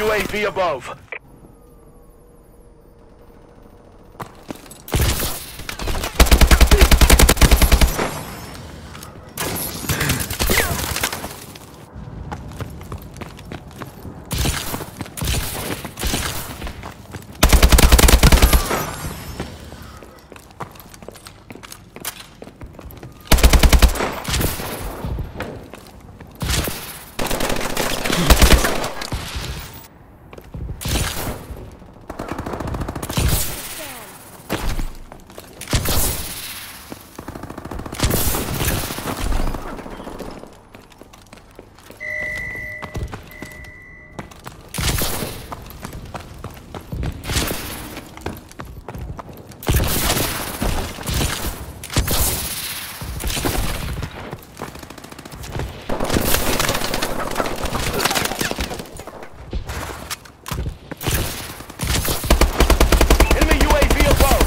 UAV above. Enemy UAV above.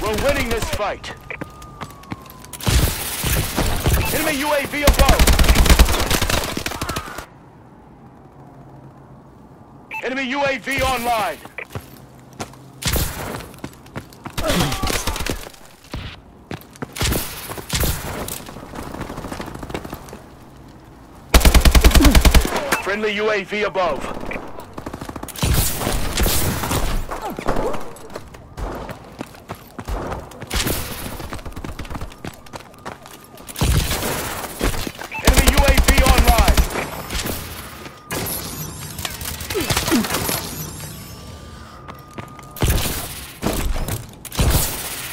We're fight. Enemy UAV above. Enemy UAV online. Friendly UAV above. Enemy UAV online.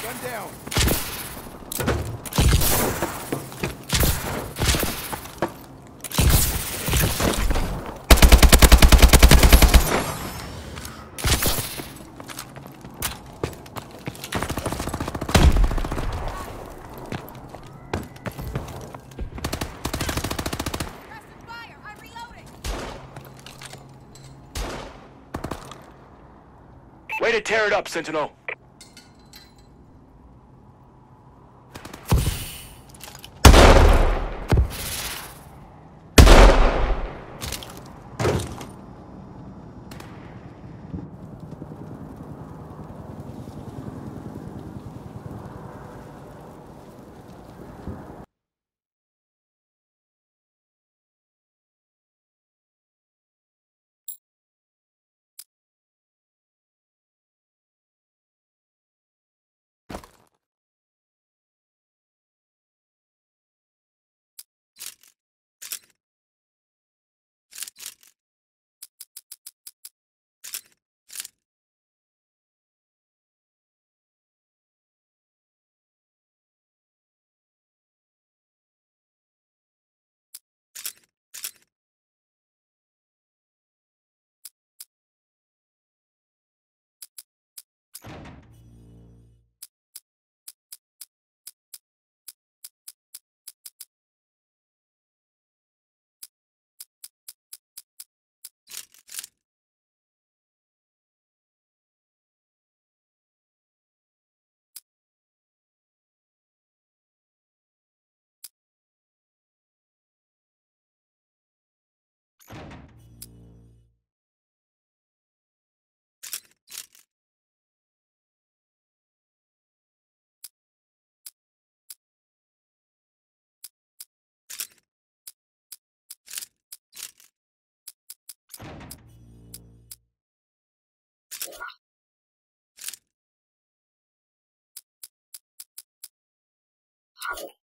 Gun down. Arrested fire! I'm reloading! Way to tear it up, Sentinel. Oh.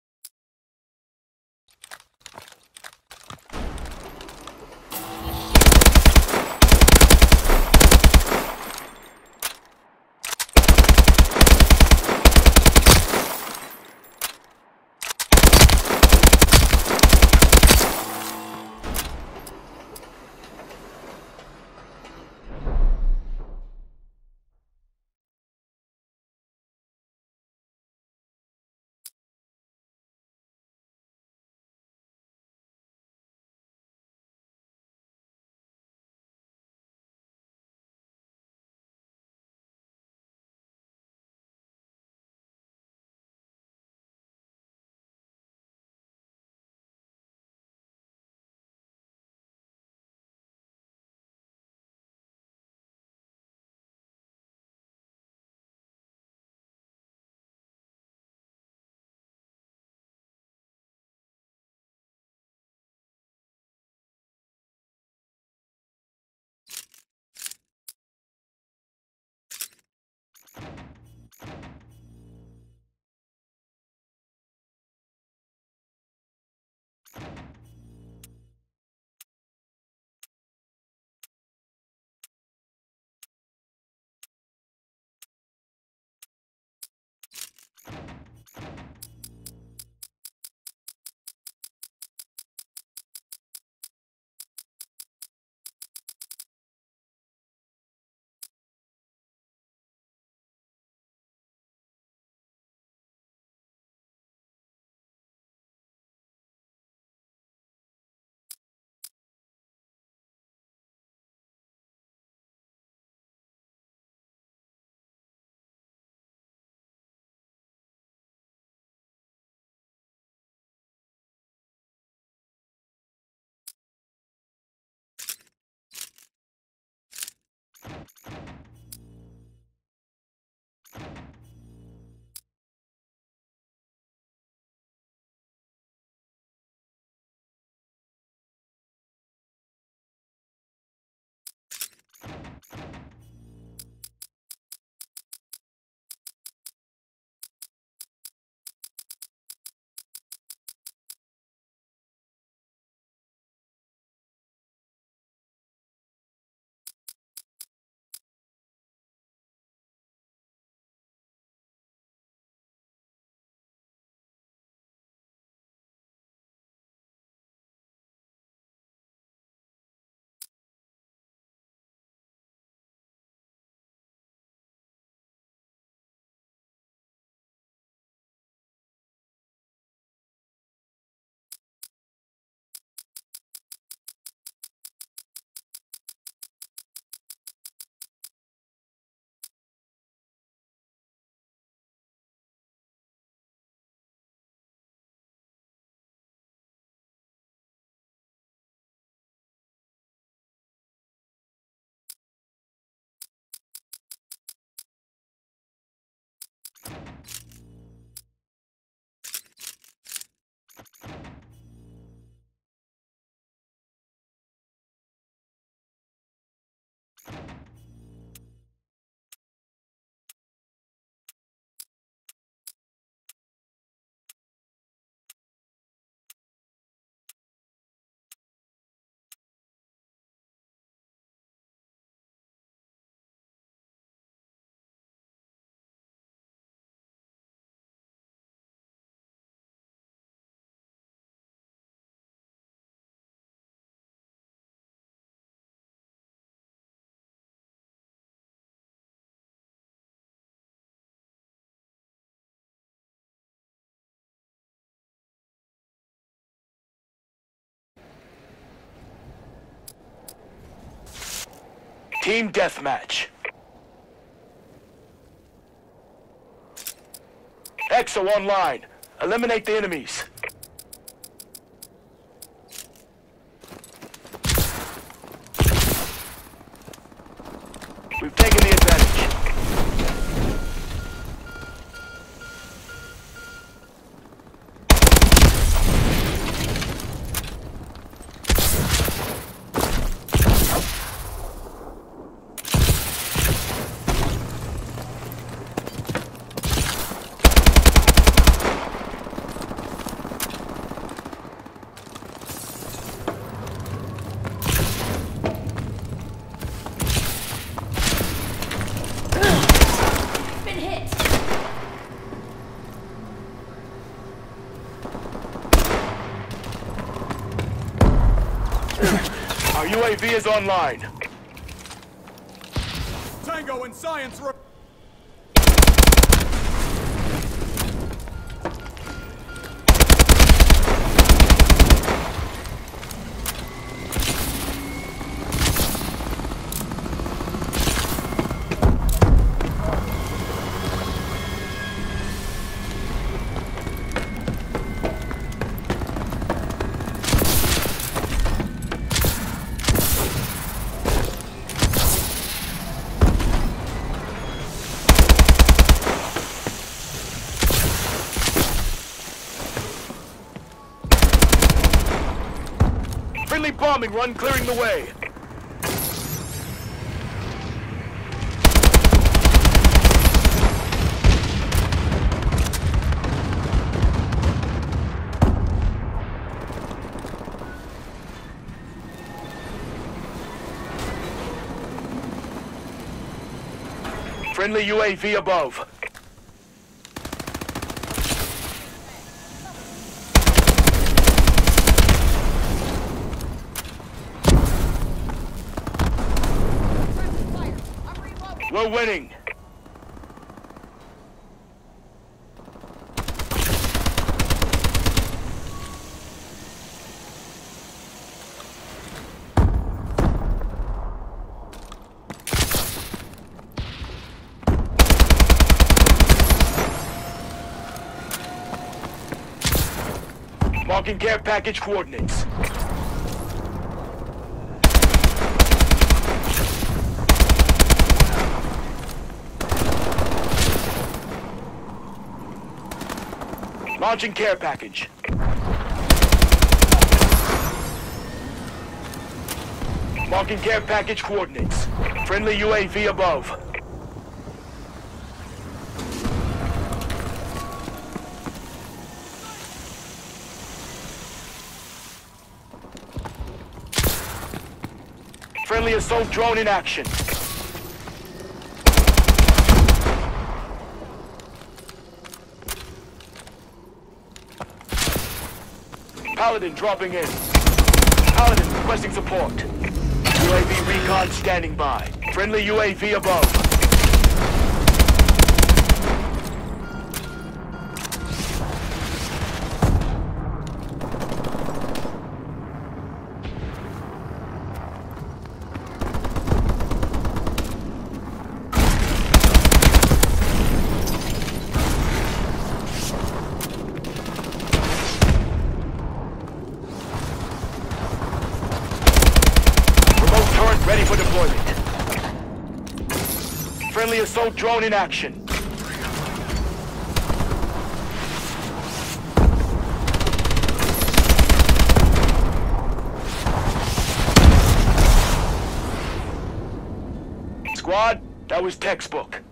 you Team deathmatch. EXO online. Eliminate the enemies. We've taken the UAV is online. Tango and Science Friendly bombing run clearing the way. Friendly UAV above. We're winning. Marking care package coordinates. Launching care package. Marking care package coordinates. Friendly UAV above. Friendly assault drone in action. Paladin dropping in. Paladin requesting support. UAV recon standing by. Friendly UAV above. For deployment. Friendly assault drone in action. Squad, that was textbook.